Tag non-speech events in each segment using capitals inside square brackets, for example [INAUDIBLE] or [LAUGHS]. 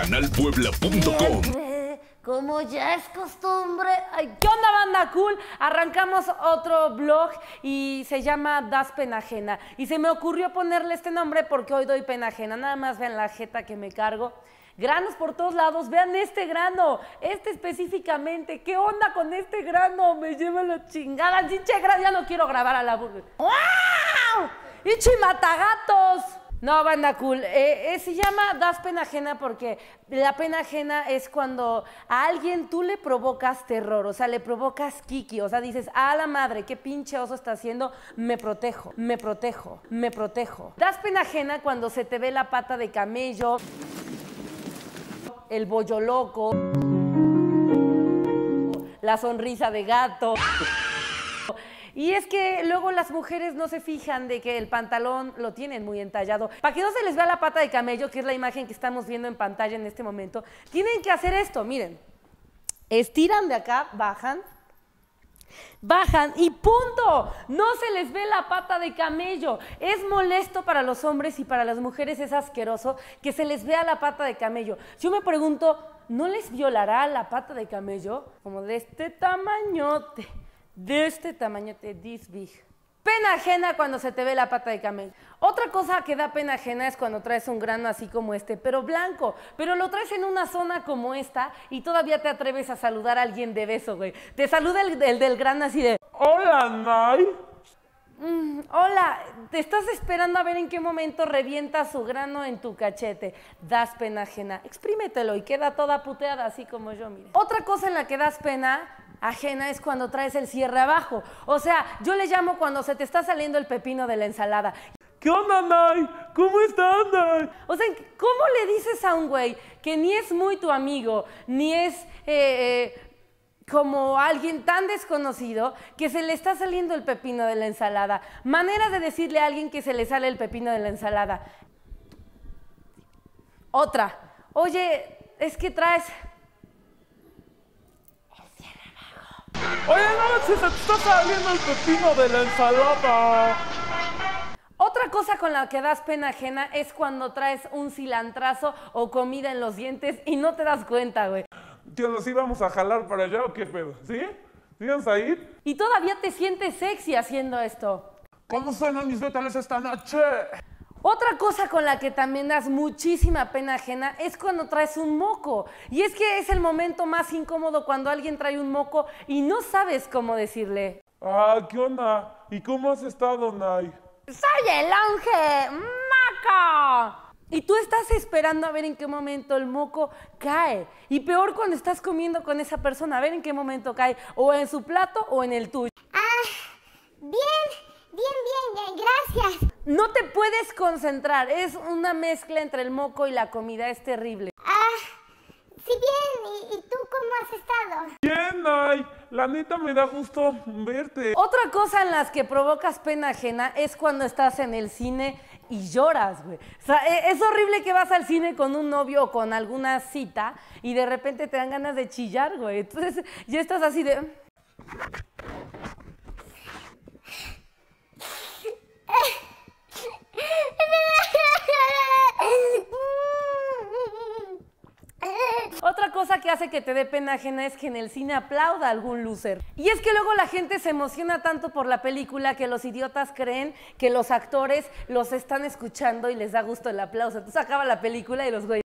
canalpuebla.com. Como ya es costumbre. Ay, ¿Qué onda, banda cool? Arrancamos otro blog y se llama Das Pena Ajena. Y se me ocurrió ponerle este nombre porque hoy doy pena ajena. Nada más vean la jeta que me cargo. Granos por todos lados, vean este grano, este específicamente. ¿Qué onda con este grano? Me lleva la chingada. Chiche ya no quiero grabar a la burger. ¡Wow! ¡Ichi matagatos! No, banda cool. Eh, eh, se llama Das Pena Ajena porque la pena ajena es cuando a alguien tú le provocas terror, o sea, le provocas kiki, o sea, dices, a la madre, qué pinche oso está haciendo, me protejo, me protejo, me protejo. Das pena ajena cuando se te ve la pata de camello, el bollo loco, la sonrisa de gato. Y es que luego las mujeres no se fijan de que el pantalón lo tienen muy entallado. Para que no se les vea la pata de camello, que es la imagen que estamos viendo en pantalla en este momento, tienen que hacer esto, miren. Estiran de acá, bajan, bajan y punto. No se les ve la pata de camello. Es molesto para los hombres y para las mujeres es asqueroso que se les vea la pata de camello. Yo me pregunto, ¿no les violará la pata de camello? Como de este tamañote, de este tamañote, this big. Pena ajena cuando se te ve la pata de camello. Otra cosa que da pena ajena es cuando traes un grano así como este, pero blanco. Pero lo traes en una zona como esta y todavía te atreves a saludar a alguien de beso, güey. Te saluda el, el del grano así de... Hola, Nay. "Mm, hola, te estás esperando a ver en qué momento revienta su grano en tu cachete. Das pena ajena. Exprímetelo y queda toda puteada así como yo, mire. Otra cosa en la que das pena ajena es cuando traes el cierre abajo. O sea, yo le llamo cuando se te está saliendo el pepino de la ensalada. ¿Qué onda, Nay? ¿Cómo estás, Nay? O sea, ¿cómo le dices a un güey que ni es muy tu amigo, ni es eh, eh, como alguien tan desconocido que se le está saliendo el pepino de la ensalada? Manera de decirle a alguien que se le sale el pepino de la ensalada. Otra. Oye, es que traes... Oye, no, se te está saliendo el pepino de la ensalada. Otra cosa con la que das pena ajena es cuando traes un cilantrazo o comida en los dientes y no te das cuenta, güey. Tío, ¿nos íbamos a jalar para allá o qué pedo? ¿Sí? ¿Sí vamos a ir? Y todavía te sientes sexy haciendo esto. ¿Cómo suenan mis vétales esta noche? Otra cosa con la que también das muchísima pena ajena es cuando traes un moco. Y es que es el momento más incómodo cuando alguien trae un moco y no sabes cómo decirle. Ah, ¿qué onda? ¿Y cómo has estado, Nay? ¡Soy el ángel! ¡Maca! Y tú estás esperando a ver en qué momento el moco cae. Y peor cuando estás comiendo con esa persona, a ver en qué momento cae. O en su plato o en el tuyo. Bien, bien, bien, bien, gracias. No te puedes concentrar. Es una mezcla entre el moco y la comida. Es terrible. Ah, sí, bien, ¿y, y tú cómo has estado? Bien, Nay. La neta me da gusto verte. Otra cosa en las que provocas pena ajena es cuando estás en el cine y lloras, güey. O sea, e- es horrible que vas al cine con un novio o con alguna cita y de repente te dan ganas de chillar, güey. Entonces ya estás así de... Que te dé pena ajena es que en el cine aplauda a algún loser. Y es que luego la gente se emociona tanto por la película que los idiotas creen que los actores los están escuchando y les da gusto el aplauso. Entonces acaba la película y los güeyes...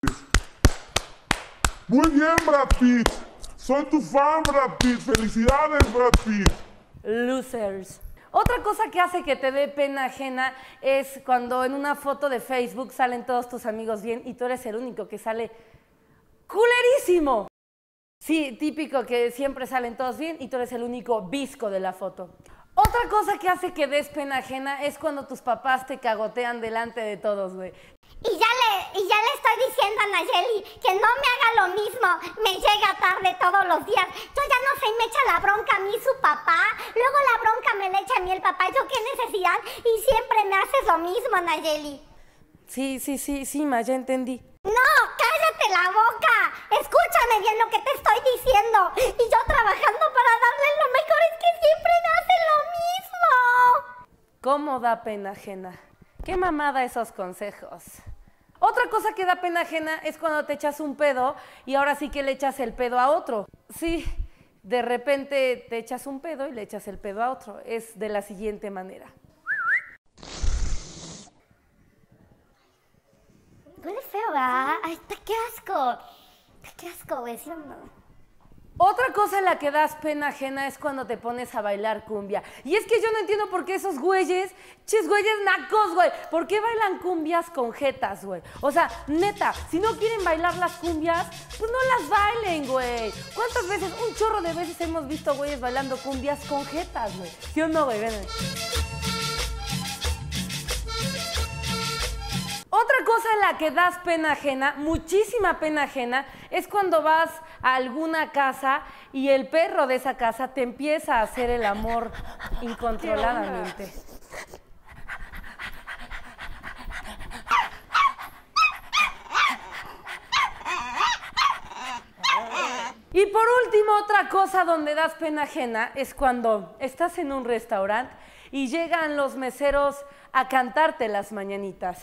Muy bien, Brad Pitt. Soy tu fan, Brad Pitt. Felicidades, Brad Pitt. Losers. Otra cosa que hace que te dé pena ajena es cuando en una foto de Facebook salen todos tus amigos bien y tú eres el único que sale culerísimo. Sí, típico que siempre salen todos bien y tú eres el único visco de la foto. Otra cosa que hace que des pena ajena es cuando tus papás te cagotean delante de todos, güey. Y ya le, y ya le estoy diciendo a Nayeli que no me haga lo mismo, me llega tarde todos los días. Yo ya no sé, me echa la bronca a mí su papá, luego la bronca me la echa a mí el papá, yo qué necesidad, y siempre me haces lo mismo, Nayeli. Sí, sí, sí, sí, ma, ya entendí. No, cállate la boca. Escúchame bien lo que te estoy diciendo. Y yo trabajando para darle lo mejor es que siempre me hace lo mismo. ¿Cómo da pena ajena? Qué mamada esos consejos. Otra cosa que da pena ajena es cuando te echas un pedo y ahora sí que le echas el pedo a otro. Sí, de repente te echas un pedo y le echas el pedo a otro. Es de la siguiente manera. Huele feo, ¿verdad? Ay, está qué asco. Qué asco, güey. Otra cosa en la que das pena ajena es cuando te pones a bailar cumbia. Y es que yo no entiendo por qué esos güeyes, chis güeyes nacos, güey, ¿por qué bailan cumbias con jetas, güey? O sea, neta, si no quieren bailar las cumbias, pues no las bailen, güey. ¿Cuántas veces, un chorro de veces hemos visto güeyes bailando cumbias con jetas, güey? ¿Sí o no, güey? Ven, ven. Otra cosa en la que das pena ajena, muchísima pena ajena, es cuando vas a alguna casa y el perro de esa casa te empieza a hacer el amor [LAUGHS] incontroladamente. Y por último, otra cosa donde das pena ajena es cuando estás en un restaurante y llegan los meseros a cantarte las mañanitas.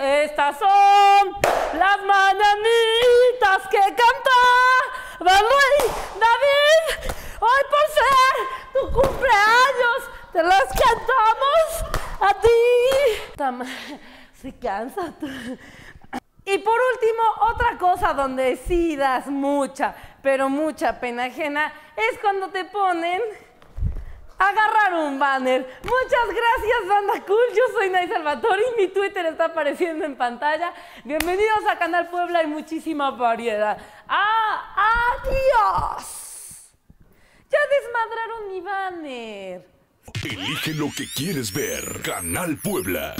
Estas son las mañanitas que canta Luis David. Hoy por ser tu cumpleaños, te las cantamos a ti. Se cansa. Y por último, otra cosa donde sí das mucha, pero mucha pena ajena, es cuando te ponen agarrar un banner. Muchas gracias, Banda Cool. Yo soy Nay Salvatore y mi Twitter está apareciendo en pantalla. Bienvenidos a Canal Puebla y muchísima variedad. ¡Ah, ¡Adiós! Ya desmadraron mi banner. Elige lo que quieres ver. Canal Puebla.